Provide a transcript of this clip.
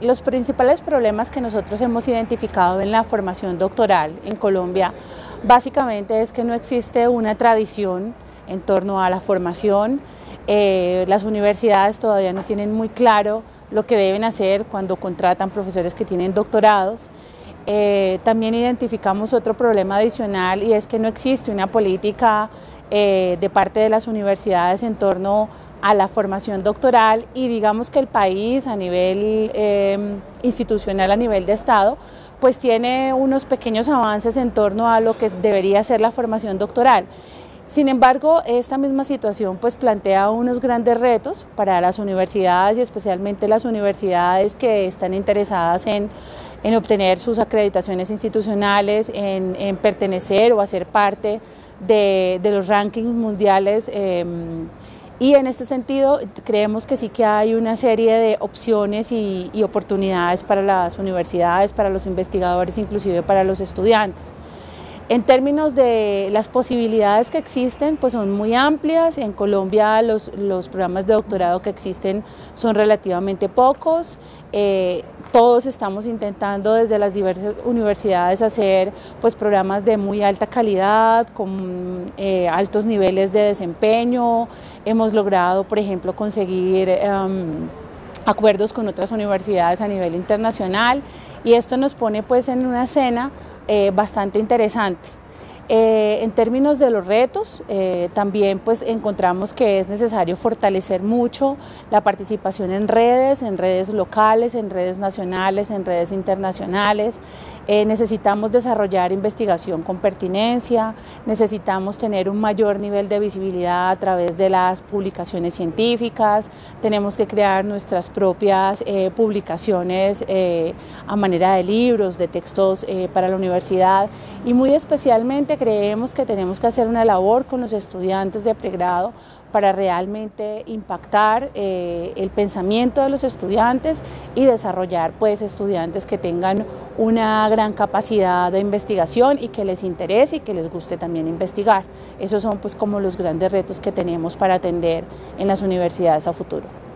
Los principales problemas que nosotros hemos identificado en la formación doctoral en Colombia básicamente es que no existe una tradición en torno a la formación. Eh, las universidades todavía no tienen muy claro lo que deben hacer cuando contratan profesores que tienen doctorados. Eh, también identificamos otro problema adicional y es que no existe una política eh, de parte de las universidades en torno a la formación doctoral y digamos que el país a nivel em, institucional, a nivel de Estado, pues tiene unos pequeños avances en torno a lo que debería ser la formación doctoral. Sin embargo, esta misma situación pues plantea unos grandes retos para las universidades y especialmente las universidades que están interesadas en, obtener sus acreditaciones institucionales, en, pertenecer o hacer parte de, los rankings mundiales. Em, y en este sentido creemos que sí que hay una serie de opciones y, oportunidades para las universidades, para los investigadores, inclusive para los estudiantes. En términos de las posibilidades que existen, pues son muy amplias. En Colombia los, programas de doctorado que existen son relativamente pocos. Eh, todos estamos intentando desde las diversas universidades hacer pues, programas de muy alta calidad, con eh, altos niveles de desempeño. Hemos logrado, por ejemplo, conseguir em, acuerdos con otras universidades a nivel internacional y esto nos pone pues, en una escena eh, bastante interesante. Eh, en términos de los retos, eh, también pues encontramos que es necesario fortalecer mucho la participación en redes, en redes locales, en redes nacionales, en redes internacionales. Eh, necesitamos desarrollar investigación con pertinencia, necesitamos tener un mayor nivel de visibilidad a través de las publicaciones científicas, tenemos que crear nuestras propias publicaciones a manera de libros, de textos para la universidad y muy especialmente creemos que tenemos que hacer una labor con los estudiantes de pregrado para realmente impactar eh, el pensamiento de los estudiantes y desarrollar pues estudiantes que tengan una gran capacidad de investigación y que les interese y que les guste también investigar. Esos son pues como los grandes retos que tenemos para atender en las universidades a futuro.